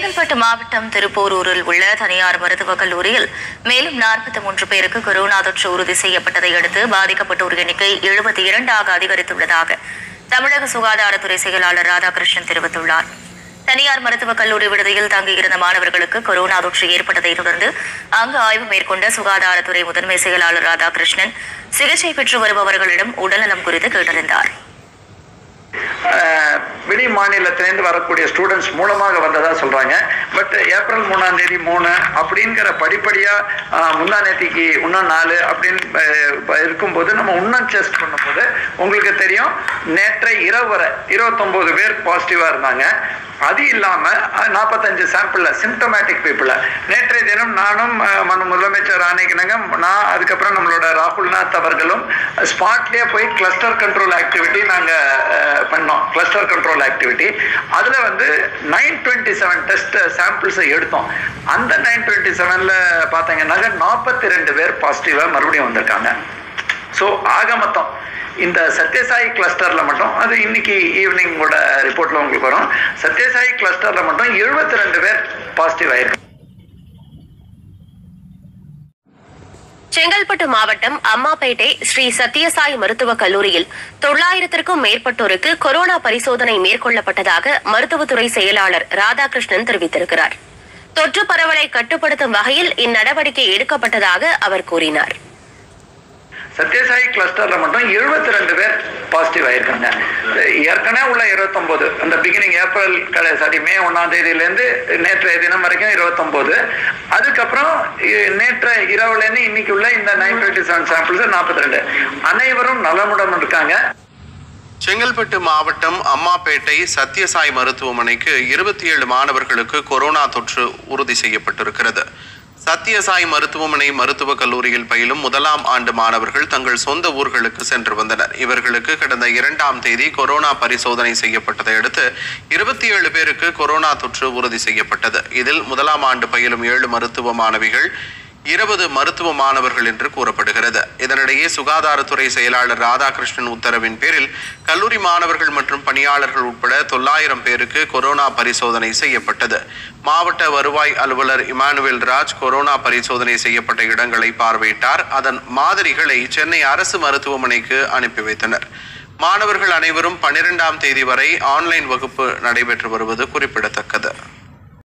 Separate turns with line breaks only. செங்கல்பட்டு மாவட்டம் திருப்போரூரில் உள்ள தனியார் மருத்துவக் கல்லூரியில் மேலும் நாற்பத்தி மூன்று பேருக்கு கொரோனா தொற்று உறுதி செய்யப்பட்டதை அடுத்து பாதிக்கப்பட்டோர் எண்ணிக்கை எழுபத்தி இரண்டாக அதிகரித்துள்ளதாக தமிழக சுகாதாரத்துறை செயலாளர் ராதாகிருஷ்ணன் தெரிவித்துள்ளார் தனியார் மருத்துவக் கல்லூரி விடுதியில் தங்கியிருந்த மாணவர்களுக்கு கொரோனா தொற்று ஏற்பட்டதை தொடர்ந்து அங்கு ஆய்வு மேற்கொண்ட சுகாதாரத்துறை முதன்மை செயலாளர் ராதாகிருஷ்ணன் சிகிச்சை பெற்று வருபவர்களிடம் உடல்நலம் குறித்து கேட்டறிந்தார்
வெளி மாநிலத்திலேருந்து வரக்கூடிய ஸ்டூடெண்ட்ஸ் மூலமாக வந்ததாக சொல்கிறாங்க பட் ஏப்ரல் மூணாம் தேதி மூணு அப்படிங்கிற படிப்படியாக முந்தா நேத்திக்கு இன்னும் நாலு அப்படின்னு இருக்கும்போது நம்ம இன்னும் செஸ்ட் பண்ணும்போது உங்களுக்கு தெரியும் நேற்றை இரவு வரை இருபத்தொம்போது பேர் பாசிட்டிவாக இருந்தாங்க அது இல்லாமல் நாற்பத்தஞ்சு சாம்பிளில் சிம்டமேட்டிக் பீப்புளில் நேற்றைய தினம் நானும் மன முதலமைச்சர் ஆணைக்கினங்க நான் அதுக்கப்புறம் நம்மளோட ராகுல்நாத் அவர்களும் ஸ்பாட்லேயே போய் கிளஸ்டர் கண்ட்ரோல் ஆக்டிவிட்டி நாங்கள் பண்ணோம் கிளஸ்டர் கண்ட்ரோல் ஆக்டிவிட்டி அதில் வந்து நைன் டுவெண்ட்டி செவன் டெஸ்ட் சாம்பிள்ஸை எடுத்தோம் அந்த நைன் டுவெண்ட்டி செவனில் பார்த்தீங்கன்னாக்க நாற்பத்தி ரெண்டு பேர் பாசிட்டிவாக மறுபடியும் வந்திருக்காங்க ஸோ ஆக மொத்தம் இந்த சத்யசாயி கிளஸ்டரில் மட்டும் அது இன்னைக்கு ஈவினிங்கோட ரிப்போர்ட்டில் உங்களுக்கு வரும் சத்யசாயி கிளஸ்டரில் மட்டும் எழுபத்தி ரெண்டு பேர் பாசிட்டிவ் ஆயிருக்கு
செங்கல்பட்டு மாவட்டம் அம்மாபேட்டை ஸ்ரீ சத்யசாய் மருத்துவக் கல்லூரியில் தொள்ளாயிரத்திற்கும் மேற்பட்டோருக்கு கொரோனா பரிசோதனை மேற்கொள்ளப்பட்டதாக மருத்துவத்துறை செயலாளர் ராதாகிருஷ்ணன் தெரிவித்திருக்கிறார் தொற்று பரவலை கட்டுப்படுத்தும் வகையில் இந்நடவடிக்கை எடுக்கப்பட்டதாக அவர் கூறினாா்
சத்யசாயி கிளஸ்டர்ல மட்டும் எழுபத்தி ரெண்டு பேர் பாசிட்டிவ் ஆயிருக்காங்க ஏற்கனவே உள்ள இருபத்தொம்போது அந்த பிகினிங் ஏப்ரல் கடை சாரி மே ஒன்றாம் தேதியிலேருந்து நேற்றைய தினம் வரைக்கும் இருபத்தொம்போது அதுக்கப்புறம் நேற்று இரவுலேருந்து இன்னைக்கு உள்ள இந்த நைன் டுவெண்ட்டி செவன் சாம்பிள்ஸ் நாற்பத்தி ரெண்டு அனைவரும் நலமுடன் இருக்காங்க
செங்கல்பட்டு மாவட்டம் அம்மாப்பேட்டை சத்யசாய் மருத்துவமனைக்கு இருபத்தி ஏழு மாணவர்களுக்கு கொரோனா தொற்று உறுதி செய்யப்பட்டிருக்கிறது சத்யசாய் மருத்துவமனை மருத்துவக் கல்லூரியில் பயிலும் முதலாம் ஆண்டு மாணவர்கள் தங்கள் சொந்த ஊர்களுக்கு சென்று வந்தனர் இவர்களுக்கு கடந்த இரண்டாம் தேதி கொரோனா பரிசோதனை செய்யப்பட்டதை அடுத்து இருபத்தி ஏழு பேருக்கு கொரோனா தொற்று உறுதி செய்யப்பட்டது இதில் முதலாம் ஆண்டு பயிலும் ஏழு மருத்துவ மாணவிகள் இருபது மருத்துவ மாணவர்கள் என்று கூறப்படுகிறது இதனிடையே சுகாதாரத்துறை செயலாளர் ராதாகிருஷ்ணன் உத்தரவின் பேரில் கல்லூரி மாணவர்கள் மற்றும் பணியாளர்கள் உட்பட தொள்ளாயிரம் பேருக்கு கொரோனா பரிசோதனை செய்யப்பட்டது மாவட்ட வருவாய் அலுவலர் இமானுவேல் ராஜ் கொரோனா பரிசோதனை செய்யப்பட்ட இடங்களை பார்வையிட்டார் அதன் மாதிரிகளை சென்னை அரசு மருத்துவமனைக்கு அனுப்பி வைத்தனர் மாணவர்கள் அனைவரும் பனிரெண்டாம் தேதி வரை ஆன்லைன் வகுப்பு நடைபெற்று வருவது குறிப்பிடத்தக்கது